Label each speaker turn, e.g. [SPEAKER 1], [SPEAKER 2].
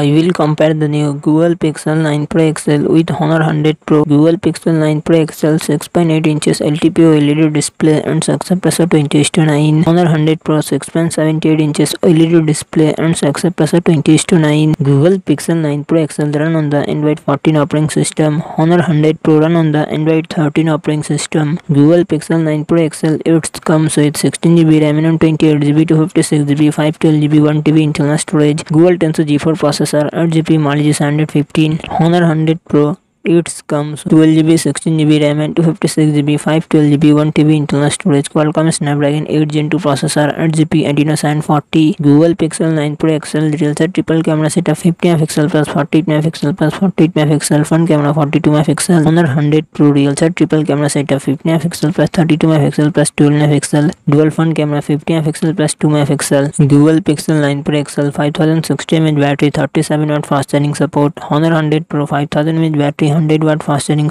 [SPEAKER 1] I will compare the new Google Pixel 9 Pro XL with Honor 100 Pro. Google Pixel 9 Pro XL 6.8 inches LTPO LED display and success pressure 20 to 9. Honor 100 Pro 6.78 inches LED display and success pressure 20 to 9. Google Pixel 9 Pro XL run on the Android 14 operating system. Honor 100 Pro run on the Android 13 operating system. Google Pixel 9 Pro XL it comes with 16GB RAM and 28GB, 256GB, 512GB, 1TB internal storage. Google Tensor G4 processor processor at G P मान लीजिए seven hundred fifteen Honor hundred pro it's comes twelve G B sixteen G B RAM and two fifty six G B five twelve G B one T B internal storage Qualcomm Snapdragon eight G two processor at G P एंटीनो sign forty Google Pixel nine pro XL real sir triple camera setup fifty megapixel plus forty eight mega plus forty eight megapixel front camera forty two megapixel Honor hundred pro real sir triple camera setup fifty megapixel plus thirty two megapixel plus twelve megapixel dual front camera fifty megapixel plus two megapixel Google Pixel nine pro XL five thousand sixty M H battery thirty seven watt fast charging support Honor hundred pro five thousand M H battery 100 watt fast support